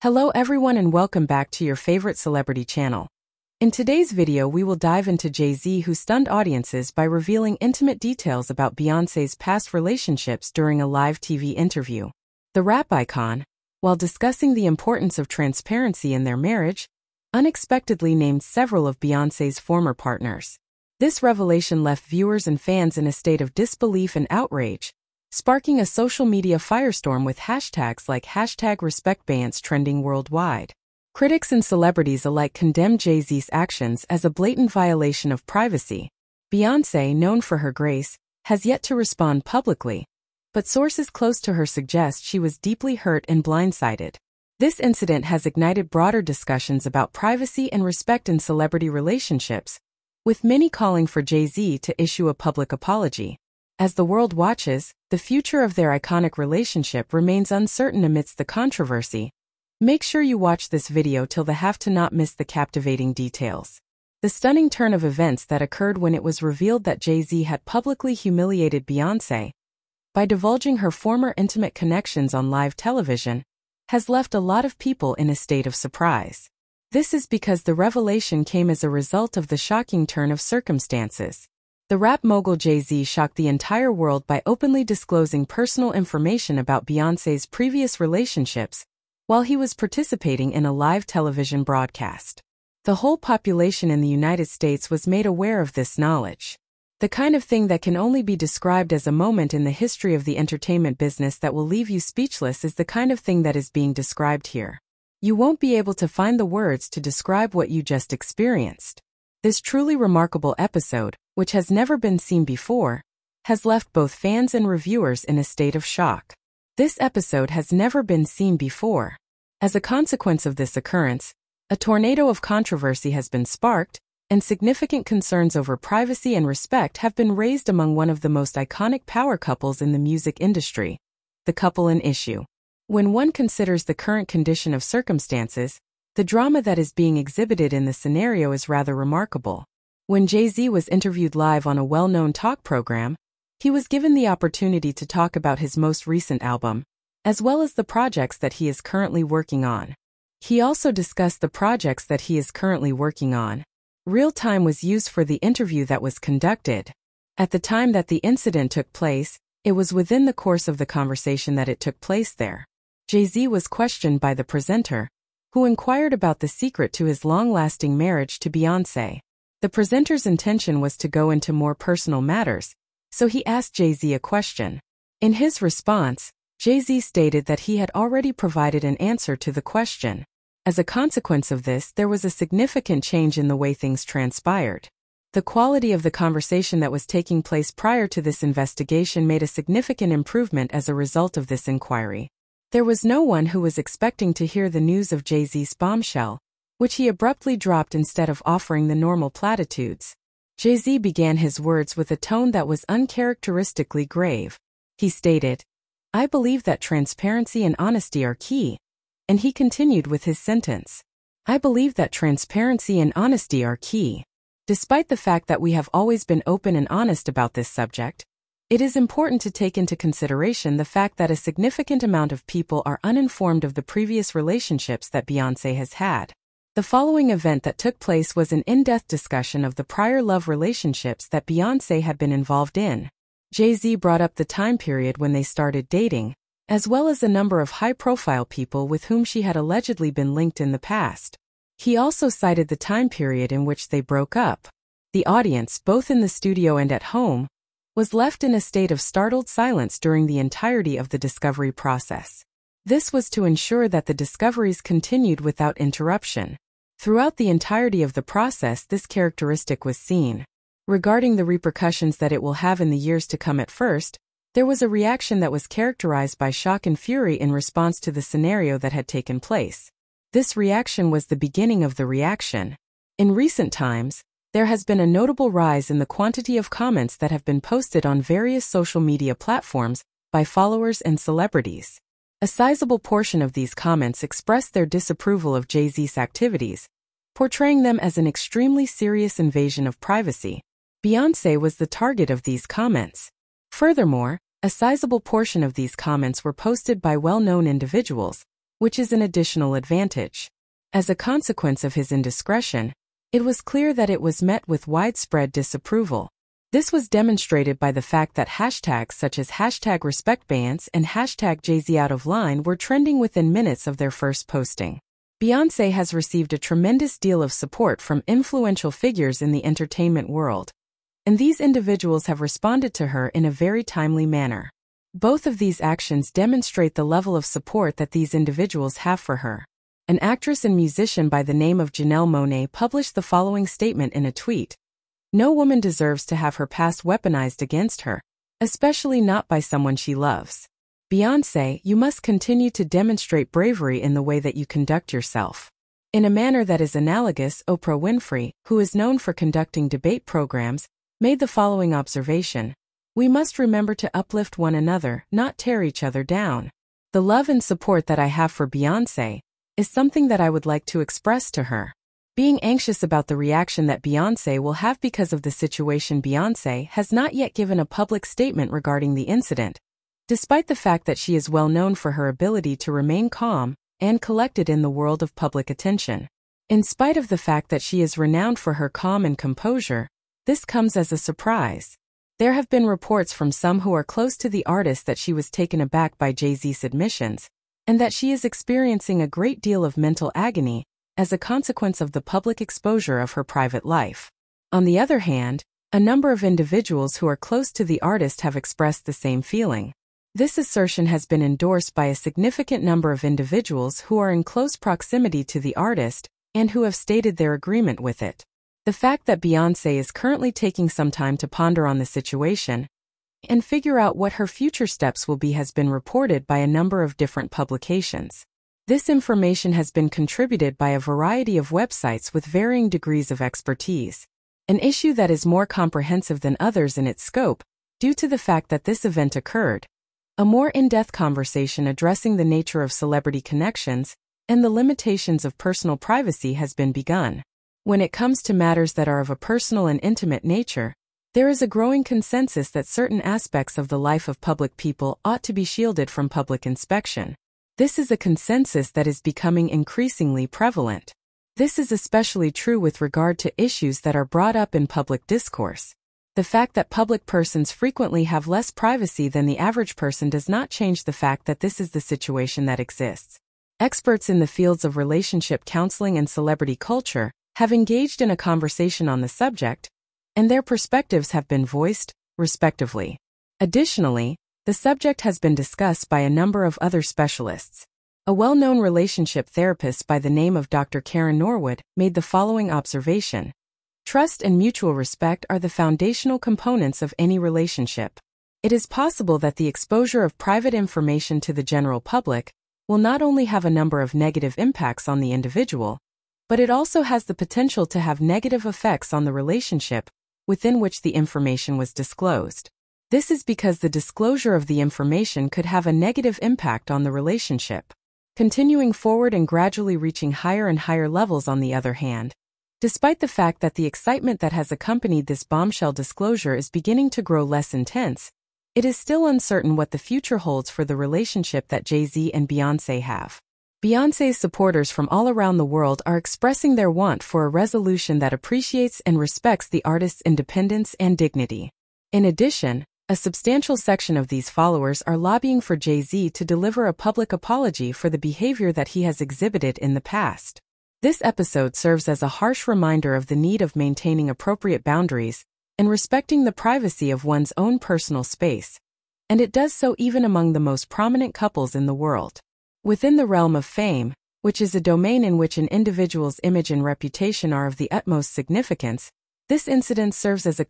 Hello everyone and welcome back to your favorite celebrity channel. In today's video we will dive into Jay-Z who stunned audiences by revealing intimate details about Beyoncé's past relationships during a live TV interview. The rap icon, while discussing the importance of transparency in their marriage, unexpectedly named several of Beyoncé's former partners. This revelation left viewers and fans in a state of disbelief and outrage, sparking a social media firestorm with hashtags like hashtag RespectBeyonce trending worldwide. Critics and celebrities alike condemned Jay-Z's actions as a blatant violation of privacy. Beyoncé, known for her grace, has yet to respond publicly, but sources close to her suggest she was deeply hurt and blindsided. This incident has ignited broader discussions about privacy and respect in celebrity relationships, with many calling for Jay-Z to issue a public apology. As the world watches, the future of their iconic relationship remains uncertain amidst the controversy. Make sure you watch this video till the half to not miss the captivating details. The stunning turn of events that occurred when it was revealed that Jay-Z had publicly humiliated Beyoncé by divulging her former intimate connections on live television has left a lot of people in a state of surprise. This is because the revelation came as a result of the shocking turn of circumstances. The rap mogul Jay-Z shocked the entire world by openly disclosing personal information about Beyoncé's previous relationships while he was participating in a live television broadcast. The whole population in the United States was made aware of this knowledge. The kind of thing that can only be described as a moment in the history of the entertainment business that will leave you speechless is the kind of thing that is being described here. You won't be able to find the words to describe what you just experienced. This truly remarkable episode, which has never been seen before, has left both fans and reviewers in a state of shock. This episode has never been seen before. As a consequence of this occurrence, a tornado of controversy has been sparked, and significant concerns over privacy and respect have been raised among one of the most iconic power couples in the music industry, the couple in issue. When one considers the current condition of circumstances, the drama that is being exhibited in the scenario is rather remarkable. When Jay-Z was interviewed live on a well-known talk program, he was given the opportunity to talk about his most recent album, as well as the projects that he is currently working on. He also discussed the projects that he is currently working on. Real time was used for the interview that was conducted. At the time that the incident took place, it was within the course of the conversation that it took place there. Jay-Z was questioned by the presenter, who inquired about the secret to his long-lasting marriage to Beyoncé. The presenter's intention was to go into more personal matters, so he asked Jay-Z a question. In his response, Jay-Z stated that he had already provided an answer to the question. As a consequence of this, there was a significant change in the way things transpired. The quality of the conversation that was taking place prior to this investigation made a significant improvement as a result of this inquiry. There was no one who was expecting to hear the news of Jay-Z's bombshell, which he abruptly dropped instead of offering the normal platitudes. Jay-Z began his words with a tone that was uncharacteristically grave. He stated, I believe that transparency and honesty are key. And he continued with his sentence. I believe that transparency and honesty are key. Despite the fact that we have always been open and honest about this subject, it is important to take into consideration the fact that a significant amount of people are uninformed of the previous relationships that Beyoncé has had. The following event that took place was an in-depth discussion of the prior love relationships that Beyoncé had been involved in. Jay-Z brought up the time period when they started dating, as well as a number of high-profile people with whom she had allegedly been linked in the past. He also cited the time period in which they broke up. The audience, both in the studio and at home, was left in a state of startled silence during the entirety of the discovery process. This was to ensure that the discoveries continued without interruption. Throughout the entirety of the process this characteristic was seen. Regarding the repercussions that it will have in the years to come at first, there was a reaction that was characterized by shock and fury in response to the scenario that had taken place. This reaction was the beginning of the reaction. In recent times, there has been a notable rise in the quantity of comments that have been posted on various social media platforms by followers and celebrities. A sizable portion of these comments express their disapproval of Jay-Z's activities, portraying them as an extremely serious invasion of privacy. Beyoncé was the target of these comments. Furthermore, a sizable portion of these comments were posted by well-known individuals, which is an additional advantage. As a consequence of his indiscretion, it was clear that it was met with widespread disapproval. This was demonstrated by the fact that hashtags such as hashtag RespectBeyonce and hashtag Jay-Z out of line were trending within minutes of their first posting. Beyonce has received a tremendous deal of support from influential figures in the entertainment world, and these individuals have responded to her in a very timely manner. Both of these actions demonstrate the level of support that these individuals have for her. An actress and musician by the name of Janelle Monáe published the following statement in a tweet. No woman deserves to have her past weaponized against her, especially not by someone she loves. Beyonce, you must continue to demonstrate bravery in the way that you conduct yourself. In a manner that is analogous, Oprah Winfrey, who is known for conducting debate programs, made the following observation. We must remember to uplift one another, not tear each other down. The love and support that I have for Beyonce is something that I would like to express to her. Being anxious about the reaction that Beyonce will have because of the situation Beyonce has not yet given a public statement regarding the incident, despite the fact that she is well known for her ability to remain calm and collected in the world of public attention. In spite of the fact that she is renowned for her calm and composure, this comes as a surprise. There have been reports from some who are close to the artist that she was taken aback by Jay-Z's admissions, and that she is experiencing a great deal of mental agony as a consequence of the public exposure of her private life. On the other hand, a number of individuals who are close to the artist have expressed the same feeling. This assertion has been endorsed by a significant number of individuals who are in close proximity to the artist and who have stated their agreement with it. The fact that Beyonce is currently taking some time to ponder on the situation and figure out what her future steps will be has been reported by a number of different publications. This information has been contributed by a variety of websites with varying degrees of expertise. An issue that is more comprehensive than others in its scope, due to the fact that this event occurred. A more in-depth conversation addressing the nature of celebrity connections and the limitations of personal privacy has been begun. When it comes to matters that are of a personal and intimate nature, there is a growing consensus that certain aspects of the life of public people ought to be shielded from public inspection. This is a consensus that is becoming increasingly prevalent. This is especially true with regard to issues that are brought up in public discourse. The fact that public persons frequently have less privacy than the average person does not change the fact that this is the situation that exists. Experts in the fields of relationship counseling and celebrity culture have engaged in a conversation on the subject, and their perspectives have been voiced, respectively. Additionally, the subject has been discussed by a number of other specialists. A well-known relationship therapist by the name of Dr. Karen Norwood made the following observation. Trust and mutual respect are the foundational components of any relationship. It is possible that the exposure of private information to the general public will not only have a number of negative impacts on the individual, but it also has the potential to have negative effects on the relationship within which the information was disclosed. This is because the disclosure of the information could have a negative impact on the relationship. Continuing forward and gradually reaching higher and higher levels on the other hand, despite the fact that the excitement that has accompanied this bombshell disclosure is beginning to grow less intense, it is still uncertain what the future holds for the relationship that Jay-Z and Beyonce have. Beyonce's supporters from all around the world are expressing their want for a resolution that appreciates and respects the artist's independence and dignity. In addition, a substantial section of these followers are lobbying for Jay-Z to deliver a public apology for the behavior that he has exhibited in the past. This episode serves as a harsh reminder of the need of maintaining appropriate boundaries and respecting the privacy of one's own personal space, and it does so even among the most prominent couples in the world. Within the realm of fame, which is a domain in which an individual's image and reputation are of the utmost significance, this incident serves as a